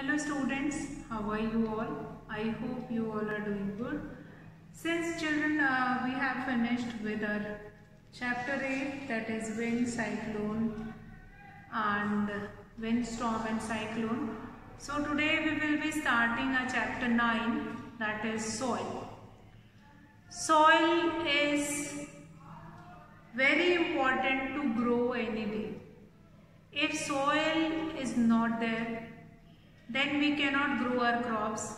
Hello students, how are you all? I hope you all are doing good. Since children, uh, we have finished with our chapter 8 that is wind, cyclone and windstorm and cyclone. So today we will be starting a chapter 9 that is soil. Soil is very important to grow any day. If soil is not there, then we cannot grow our crops.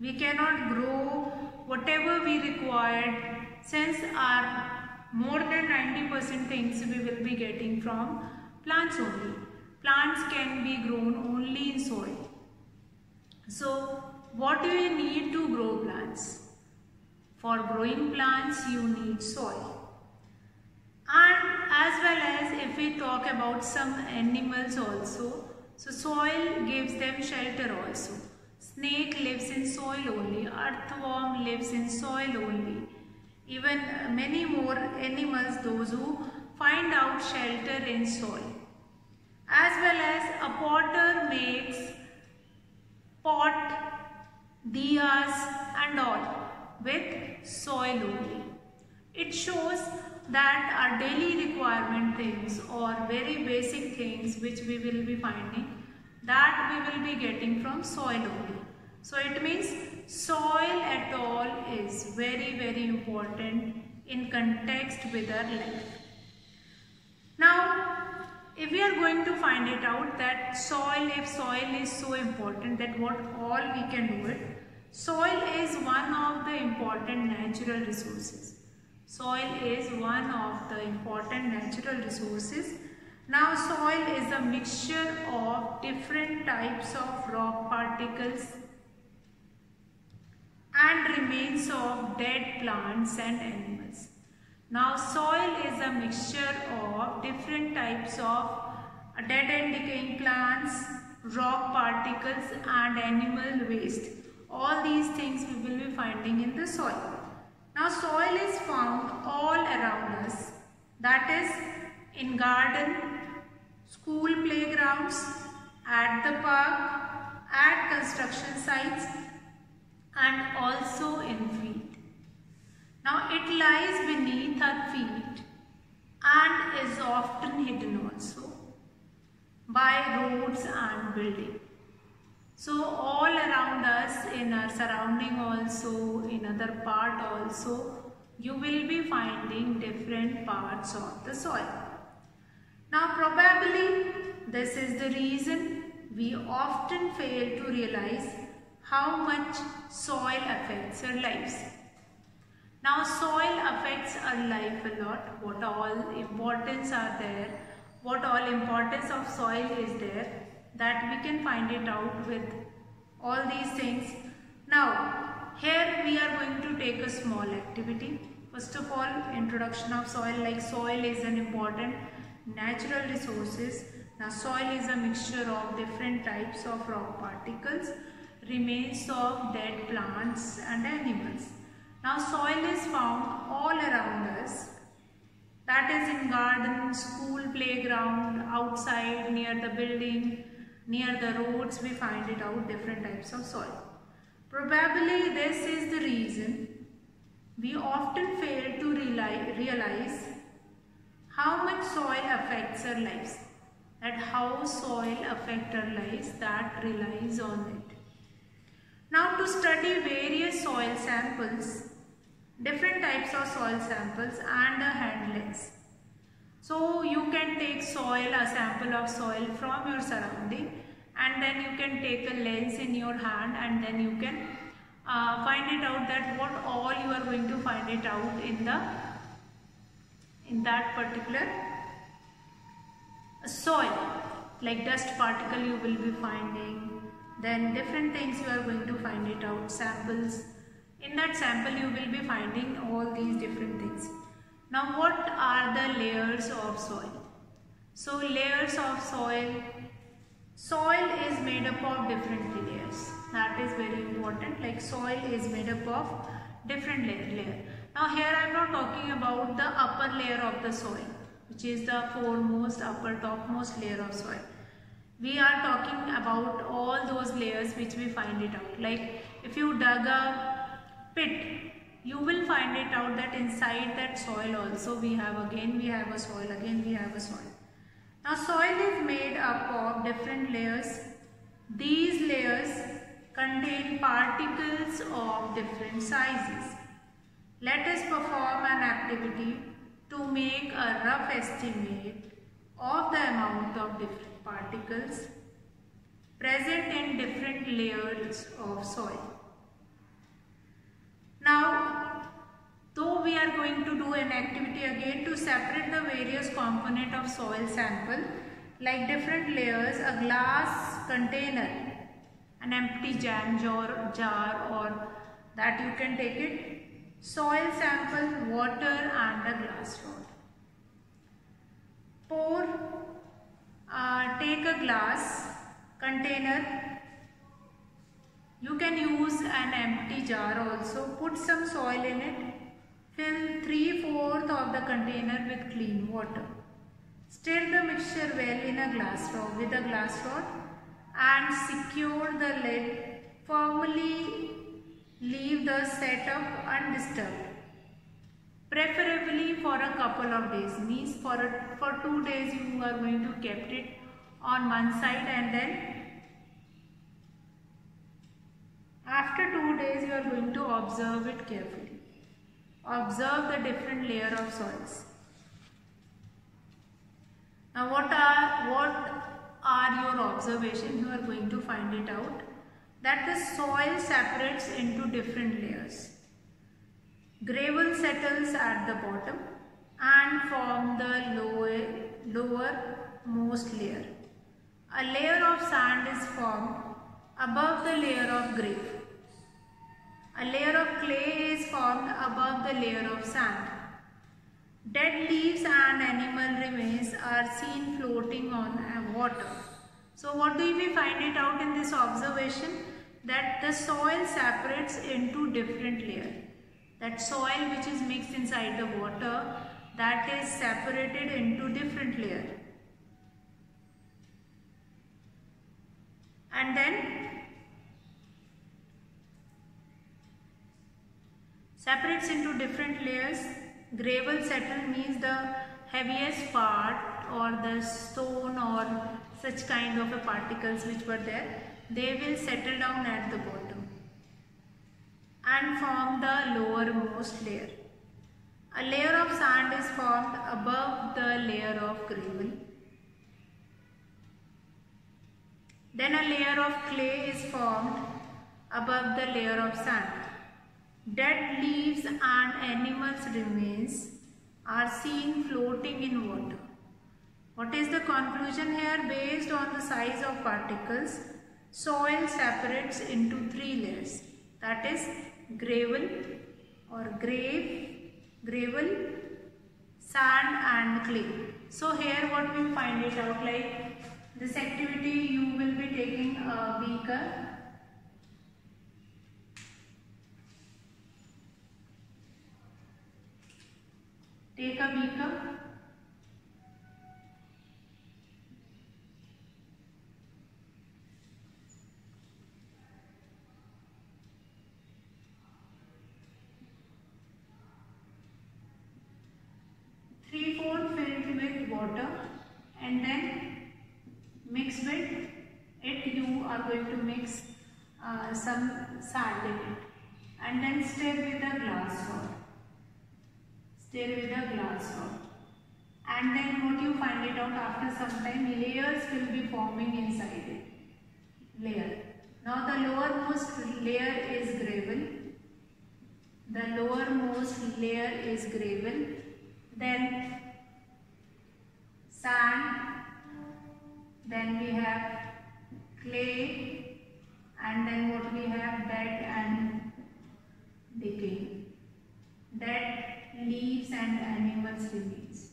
We cannot grow whatever we required since our more than 90% things we will be getting from plants only. Plants can be grown only in soil. So what do you need to grow plants? For growing plants you need soil. And as well as if we talk about some animals also, so soil gives them shelter also. Snake lives in soil only, earthworm lives in soil only. Even uh, many more animals, those who find out shelter in soil. As well as a potter makes pot, diyas and all with soil only. It shows that are daily requirement things or very basic things which we will be finding that we will be getting from soil only. So it means soil at all is very very important in context with our life. Now if we are going to find it out that soil if soil is so important that what all we can do it soil is one of the important natural resources Soil is one of the important natural resources. Now soil is a mixture of different types of rock particles and remains of dead plants and animals. Now soil is a mixture of different types of dead and decaying plants, rock particles and animal waste. All these things we will be finding in the soil. Now soil is found all around us that is in garden, school playgrounds, at the park, at construction sites and also in field. Now it lies beneath our feet and is often hidden also by roads and buildings. So all around us in our surrounding also, in other part also, you will be finding different parts of the soil. Now probably this is the reason we often fail to realize how much soil affects our lives. Now soil affects our life a lot, what all importance are there, what all importance of soil is there that we can find it out with all these things. Now, here we are going to take a small activity. First of all, introduction of soil like soil is an important natural resources. Now, soil is a mixture of different types of rock particles, remains of dead plants and animals. Now, soil is found all around us that is in garden, school, playground, outside, near the building, Near the roads we find it out different types of soil. Probably this is the reason we often fail to realize how much soil affects our lives. That how soil affects our lives that relies on it. Now to study various soil samples, different types of soil samples and the hand lens. So you can take soil, a sample of soil from your surrounding and then you can take a lens in your hand and then you can uh, find it out that what all you are going to find it out in the in that particular soil. Like dust particle you will be finding then different things you are going to find it out samples. In that sample you will be finding all these different things now what are the layers of soil? So layers of soil, soil is made up of different layers. That is very important like soil is made up of different layer. Now here I am not talking about the upper layer of the soil which is the foremost upper topmost layer of soil. We are talking about all those layers which we find it out. Like if you dug a pit, you will find it out that inside that soil also we have again we have a soil, again we have a soil. Now soil is made up of different layers. These layers contain particles of different sizes. Let us perform an activity to make a rough estimate of the amount of different particles present in different layers of soil. Now, though we are going to do an activity again to separate the various component of soil sample like different layers, a glass container, an empty jam jar, jar or that you can take it, soil sample, water and a glass rod. Pour uh, take a glass container you can use an empty jar also. Put some soil in it. Fill 3 fourth of the container with clean water. Stir the mixture well in a glass rod with a glass rod and secure the lid. Firmly leave the setup undisturbed. Preferably for a couple of days. Means for a, for two days you are going to keep it on one side and then after two days you are going to observe it carefully. Observe the different layer of soils. Now what are what are your observation? You are going to find it out that the soil separates into different layers. Gravel settles at the bottom and form the lower, lower most layer. A layer of sand is formed above the layer of gravel. A layer of clay is formed above the layer of sand. Dead leaves and animal remains are seen floating on uh, water. So what do we find it out in this observation? That the soil separates into different layers that soil which is mixed inside the water that is separated into different layer and then separates into different layers gravel settle means the heaviest part or the stone or such kind of particles which were there they will settle down at the bottom and form the lowermost layer. A layer of sand is formed above the layer of gravel. Then a layer of clay is formed above the layer of sand. Dead leaves and animals remains are seen floating in water. What is the conclusion here? Based on the size of particles, soil separates into three layers. That is gravel or grave, gravel, sand and clay. So here what we find it out like this activity you will be taking a beaker. Take a beaker 3 4 filled with water and then mix with it you are going to mix uh, some sand in it. And then stir with a glass rod stir with a glass rod and then what you find it out after some time layers will be forming inside it. Layer. Now the lowermost layer is gravel. The lowermost layer is gravel. Then sand, then we have clay and then what we have dead and decay. Dead leaves and animals remains.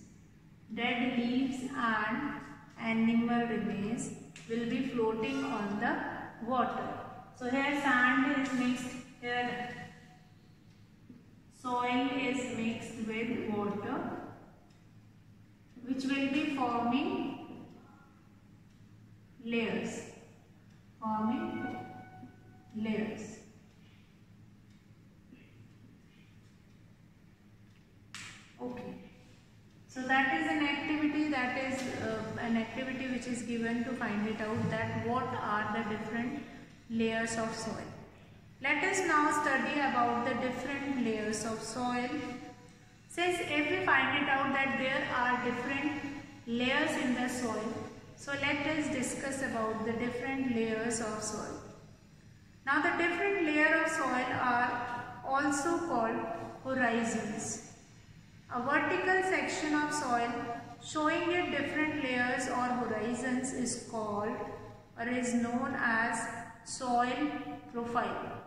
Dead leaves and animal remains will be floating on the water. So here sand is mixed, here soil is mixed with water which will be forming layers. forming layers. Okay. So that is an activity that is uh, an activity which is given to find it out that what are the different layers of soil. Let us now study about the different layers of soil. Since if we find it out that there are different layers in the soil, so let us discuss about the different layers of soil. Now the different layer of soil are also called horizons. A vertical section of soil showing it different layers or horizons is called or is known as soil profile.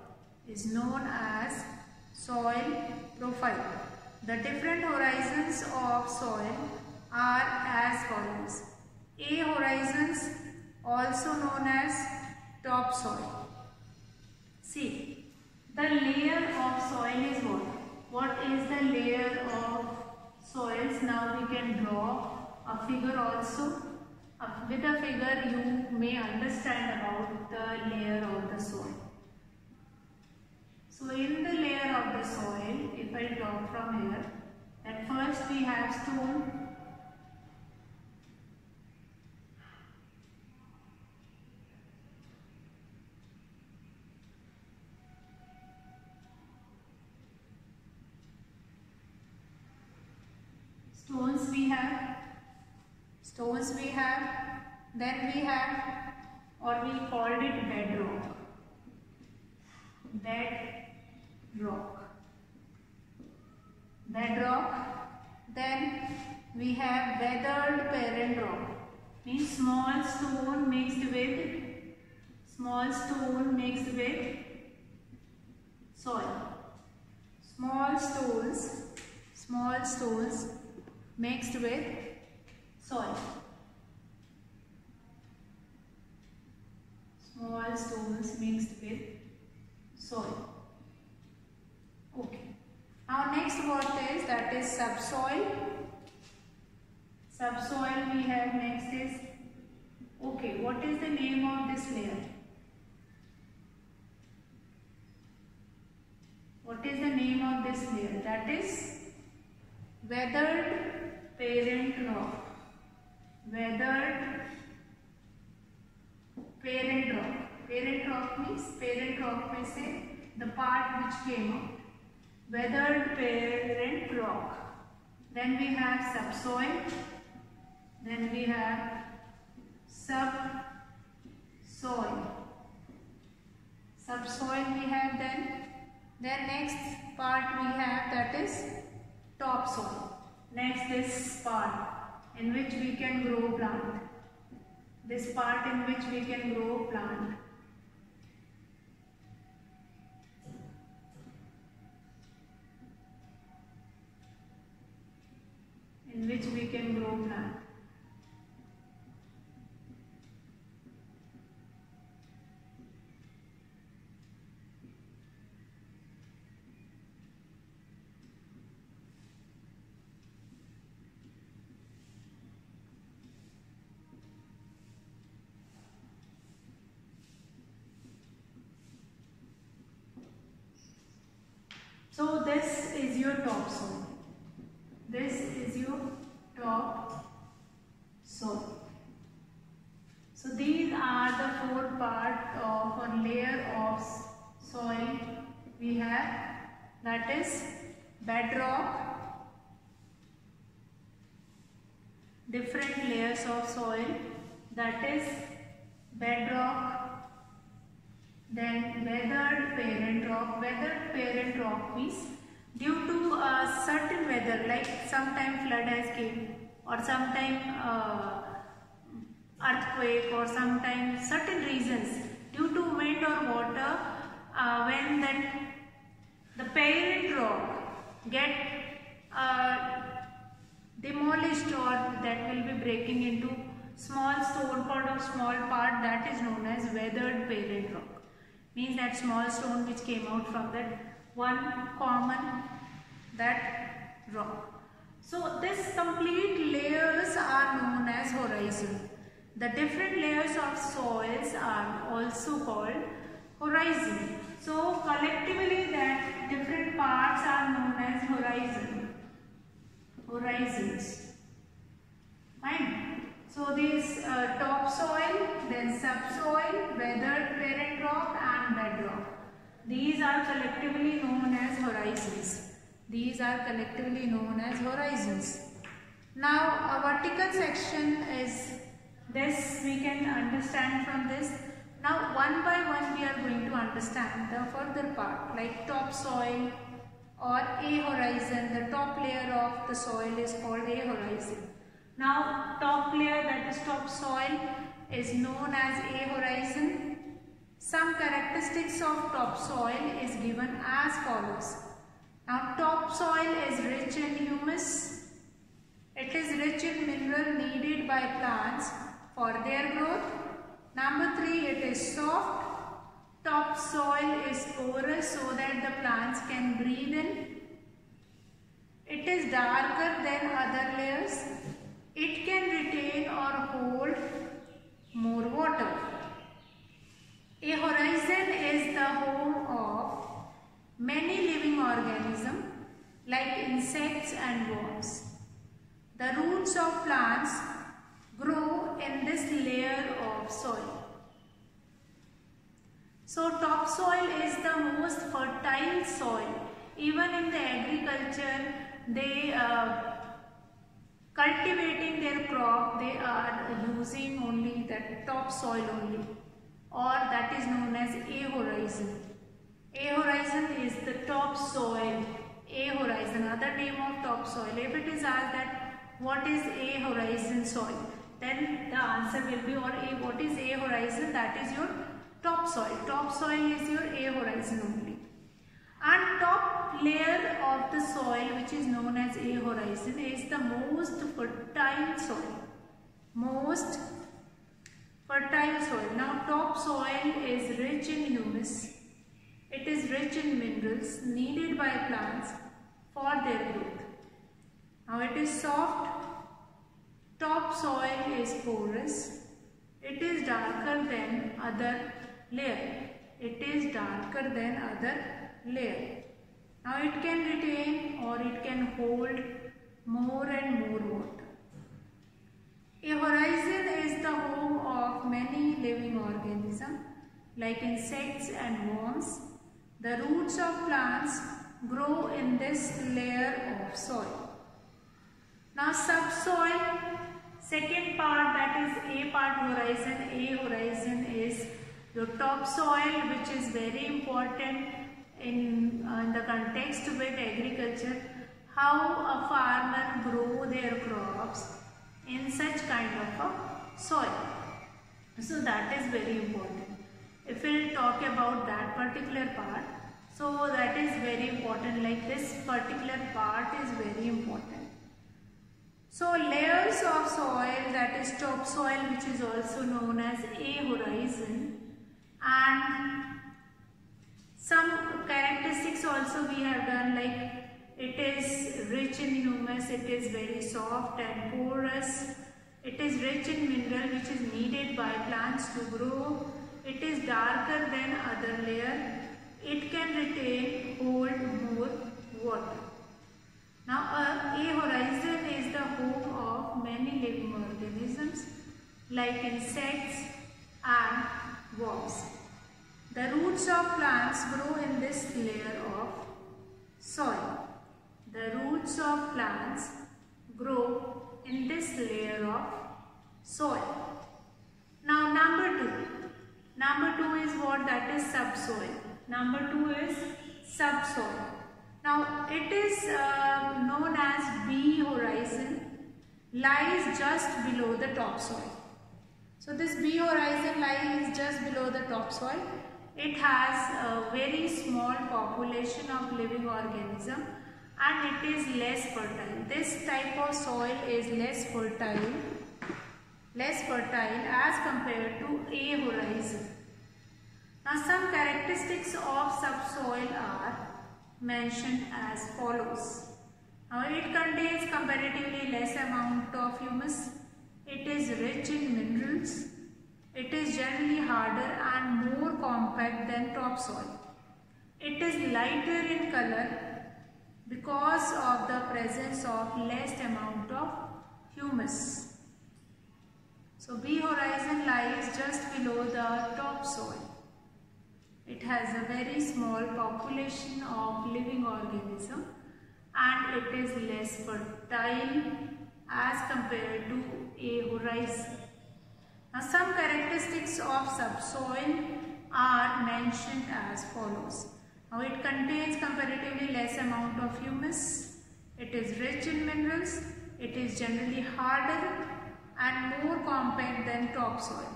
Is known as soil profile. The different horizons of soil are as follows. A horizons also known as topsoil. See, the layer of soil is what? What is the layer of soils? Now we can draw a figure also. Uh, with a figure you may understand about the layer of the soil. So in the layer of the soil, if I draw from here, at first we have stone stones we have stones we have then we have or we called it bedrock. Bedrock. Bedrock then we have weathered parent rock. Means small stone mixed with small stone mixed with soil. Small stones small stones mixed with soil. Small stones mixed with soil. Okay. Our next word is that is subsoil. Subsoil we have next is okay. What is the name of this layer? What is the name of this layer? That is weathered parent rock. Weathered parent rock. Parent rock means parent rock may say the part which came out. Weathered parent rock. Then we have subsoil. Then we have subsoil. Subsoil we have then. Then next part we have that is topsoil. Next this part in which we can grow plant. This part in which we can grow plant. In which we can grow plant. So this is your top soil. This is your top soil. So these are the four part of a layer of soil we have that is bedrock, different layers of soil that is bedrock, then weathered parent rock. Weathered parent rock means due to a certain weather like sometime flood has came or sometime uh, earthquake or sometime certain reasons due to wind or water uh, when that the parent rock get uh, demolished or that will be breaking into small stone part or small part that is known as weathered parent rock means that small stone which came out from that one common that rock. So this complete layers are known as horizon. The different layers of soils are also called horizon. So collectively that different parts are known as horizon. Horizons. Fine. So this uh, topsoil, then subsoil, weathered parent rock and bedrock. These are collectively known as horizons. These are collectively known as horizons. Now a vertical section is this we can understand from this. Now one by one we are going to understand the further part like topsoil or a horizon. The top layer of the soil is called a horizon. Now top layer that is topsoil is known as a horizon. Some characteristics of topsoil is given as follows. Now topsoil is rich in humus, it is rich in mineral needed by plants for their growth. Number three, it is soft. Topsoil is porous so that the plants can breathe in. It is darker than other layers. It can retain or hold more water. A horizon is the home of many living organisms like insects and worms. The roots of plants grow in this layer of soil. So topsoil is the most fertile soil. Even in the agriculture, they uh, cultivating their crop, they are using only that topsoil only or that is known as A horizon. A horizon is the topsoil. A horizon, other name of topsoil. If it is asked that what is a horizon soil then the answer will be or a what is a horizon that is your topsoil topsoil is your a horizon only and top layer of the soil which is known as a horizon is the most fertile soil most fertile soil now topsoil is rich in humus it is rich in minerals needed by plants for their growth now it is soft, topsoil is porous, it is darker than other layer. It is darker than other layer. Now it can retain or it can hold more and more water. A horizon is the home of many living organisms like insects and worms. The roots of plants grow in this layer of soil. Now subsoil, second part that is A part horizon, A horizon is your topsoil which is very important in, uh, in the context with agriculture. How a farmer grow their crops in such kind of a soil. So that is very important. If we will talk about that particular part, so that is very important like this particular part is very important. So layers of soil that is topsoil which is also known as a horizon and some characteristics also we have done like it is rich in humus, it is very soft and porous, it is rich in mineral which is needed by plants to grow, it is darker than other layer, it can retain hold more water. Now a, a horizon is the home of many living organisms like insects and worms. The roots of plants grow in this layer of soil. The roots of plants grow in this layer of soil. Now number two. Number two is what that is subsoil. Number two is subsoil. Now it is uh, known as B horizon lies just below the topsoil. So this B horizon lies just below the topsoil. It has a very small population of living organism and it is less fertile. This type of soil is less fertile, less fertile as compared to A horizon. Now some characteristics of subsoil are mentioned as follows. Now it contains comparatively less amount of humus. It is rich in minerals. It is generally harder and more compact than topsoil. It is lighter in color because of the presence of less amount of humus. So B horizon lies just below the topsoil. It has a very small population of living organism and it is less fertile as compared to A horizon. Now some characteristics of subsoil are mentioned as follows. Now it contains comparatively less amount of humus. It is rich in minerals. It is generally harder and more compact than topsoil.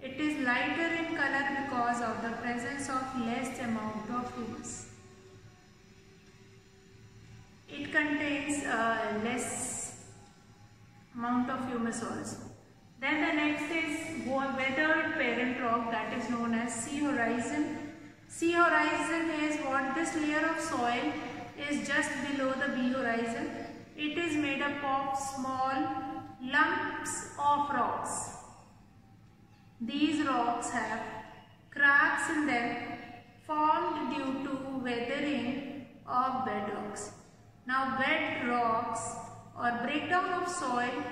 It is lighter in color because of the presence of less amount of humus. It contains uh, less amount of humus also. Then the next is weathered parent rock that is known as C horizon. C horizon is what this layer of soil is just below the B horizon. It is made up of small lumps of rocks. These rocks have cracks in them formed due to weathering of bedrocks. Now bed rocks or breakdown of soil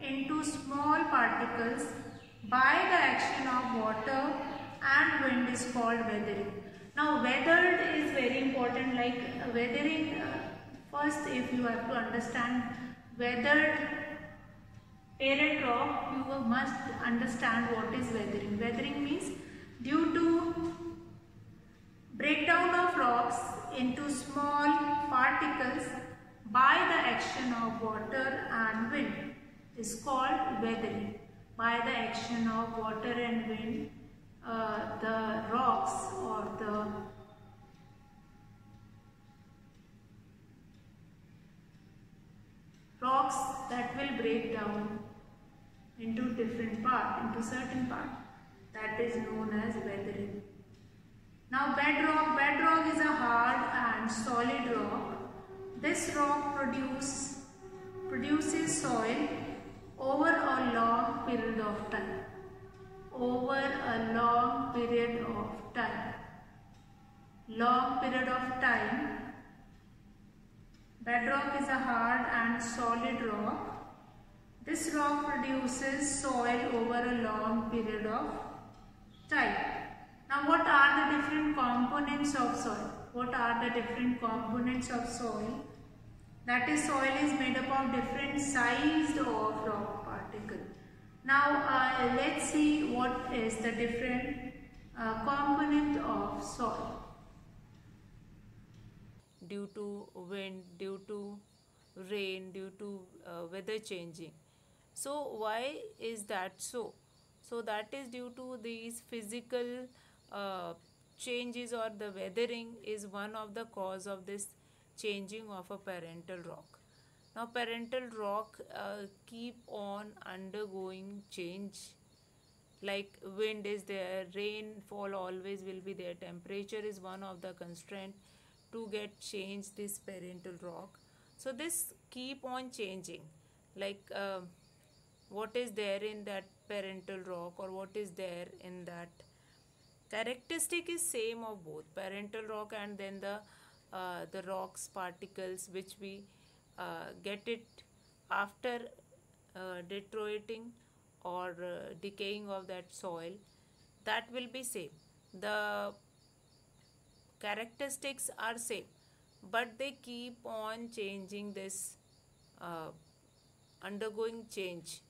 into small particles by the action of water and wind is called weathering. Now weathered is very important like weathering uh, first if you have to understand weathered parent rock you must understand what is weathering. Weathering means due to breakdown of rocks into small particles by the action of water and wind is called weathering. By the action of water and wind, uh, the rocks or the rocks that will break down into different part, into certain part that is known as weathering. Now bedrock, bedrock is a hard and solid rock. This rock produce, produces soil over a long period of time. Over a long period of time. Long period of time. Bedrock is a hard and solid rock. This rock produces soil over a long period of time. Now what are the different components of soil? What are the different components of soil? That is soil is made up of different sized of rock particle. Now uh, let's see what is the different uh, component of soil. Due to wind, due to rain, due to uh, weather changing. So why is that so? So that is due to these physical uh, changes or the weathering is one of the cause of this changing of a parental rock. Now parental rock uh, keep on undergoing change. Like wind is there, rainfall always will be there, temperature is one of the constraint to get change this parental rock. So this keep on changing. Like uh, what is there in that parental rock or what is there in that? Characteristic is same of both parental rock and then the uh, the rocks particles which we uh, get it after uh, deteriorating or uh, decaying of that soil that will be same. The characteristics are same but they keep on changing this uh, undergoing change.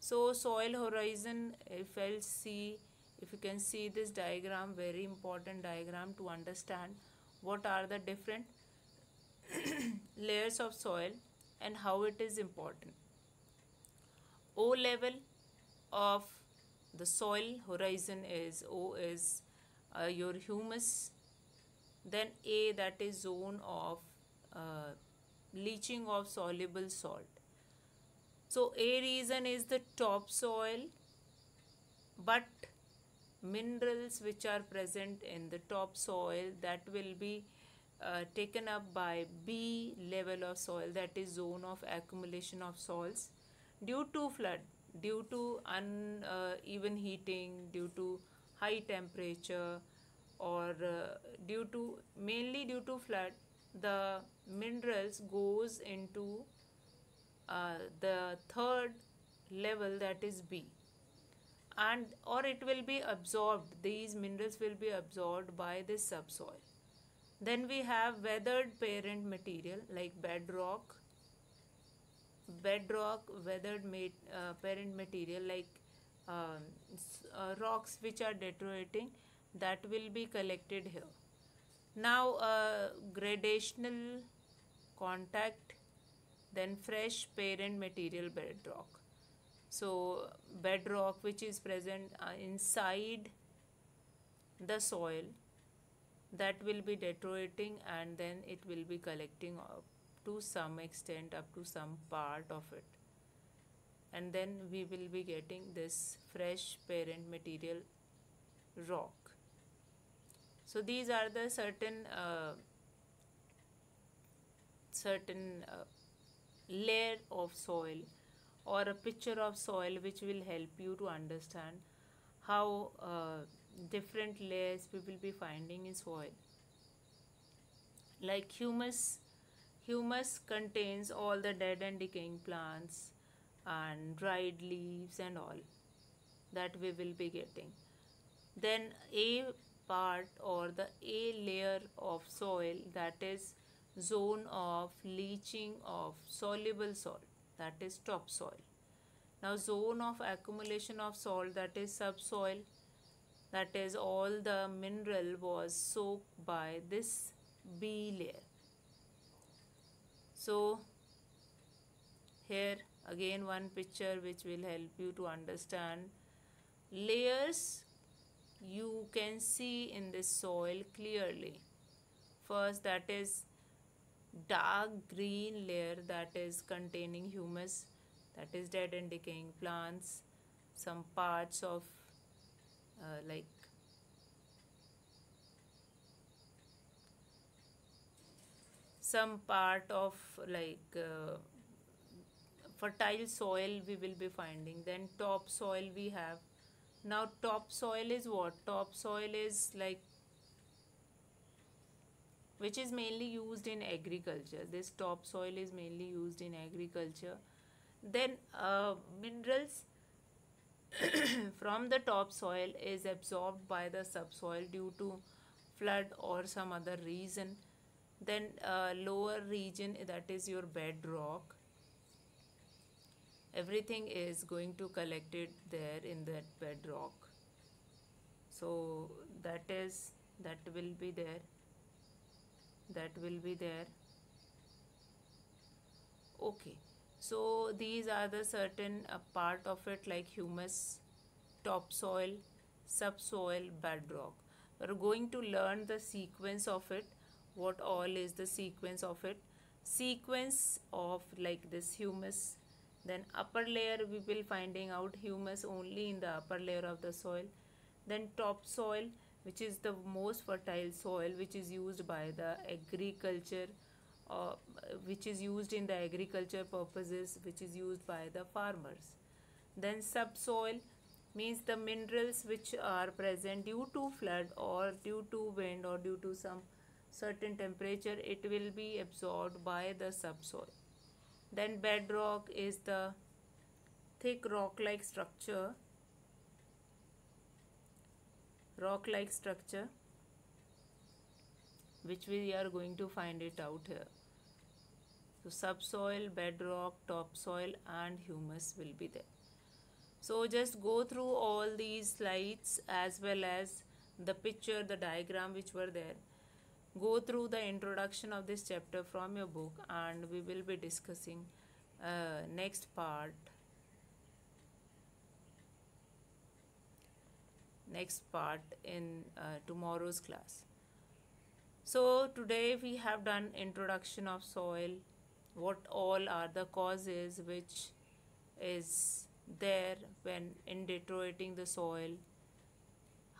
So soil horizon if i'll see if you can see this diagram very important diagram to understand what are the different layers of soil and how it is important. O level of the soil horizon is O is uh, your humus then A that is zone of uh, leaching of soluble salt. So A region is the topsoil but minerals which are present in the topsoil that will be uh, taken up by B level of soil that is zone of accumulation of salts due to flood due to uneven uh, heating due to high temperature or uh, due to mainly due to flood the minerals goes into uh, the third level that is B. And or it will be absorbed these minerals will be absorbed by this subsoil then we have weathered parent material like bedrock bedrock weathered uh, parent material like um, uh, rocks which are deteriorating that will be collected here. Now uh, gradational contact then fresh parent material bedrock. So bedrock which is present uh, inside the soil that will be deteriorating and then it will be collecting up to some extent up to some part of it. And then we will be getting this fresh parent material rock. So these are the certain uh, certain uh, layer of soil or a picture of soil which will help you to understand how uh, different layers we will be finding in soil like humus humus contains all the dead and decaying plants and dried leaves and all that we will be getting then a part or the a layer of soil that is zone of leaching of soluble salt that is topsoil. Now zone of accumulation of salt that is subsoil that is all the mineral was soaked by this B layer. So here again one picture which will help you to understand layers you can see in this soil clearly. First that is dark green layer that is containing humus that is dead and decaying plants some parts of uh, like some part of like uh, fertile soil we will be finding then top soil we have. Now top soil is what? Top soil is like which is mainly used in agriculture. This top soil is mainly used in agriculture. Then uh, minerals from the topsoil is absorbed by the subsoil due to flood or some other reason then uh, lower region that is your bedrock everything is going to collect it there in that bedrock. So that is that will be there that will be there. Okay so these are the certain uh, part of it like humus topsoil subsoil bedrock. We're going to learn the sequence of it what all is the sequence of it? Sequence of like this humus then upper layer we will finding out humus only in the upper layer of the soil. Then topsoil which is the most fertile soil which is used by the agriculture uh, which is used in the agriculture purposes which is used by the farmers. Then subsoil means the minerals which are present due to flood or due to wind or due to some certain temperature it will be absorbed by the subsoil. Then bedrock is the thick rock like structure rock like structure which we are going to find it out here so subsoil bedrock topsoil and humus will be there. So just go through all these slides as well as the picture the diagram which were there. Go through the introduction of this chapter from your book and we will be discussing uh, next part. Next part in uh, tomorrow's class. So today we have done introduction of soil, what all are the causes which is there when in deteriorating the soil,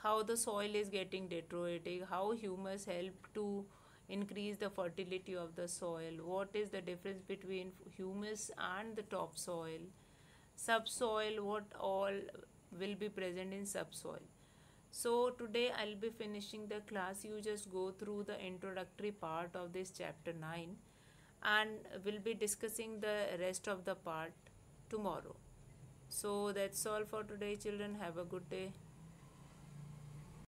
how the soil is getting deteriorating, how humus help to increase the fertility of the soil, what is the difference between humus and the topsoil, subsoil what all will be present in subsoil? So today i'll be finishing the class. You just go through the introductory part of this chapter 9 and we'll be discussing the rest of the part tomorrow. So that's all for today children. Have a good day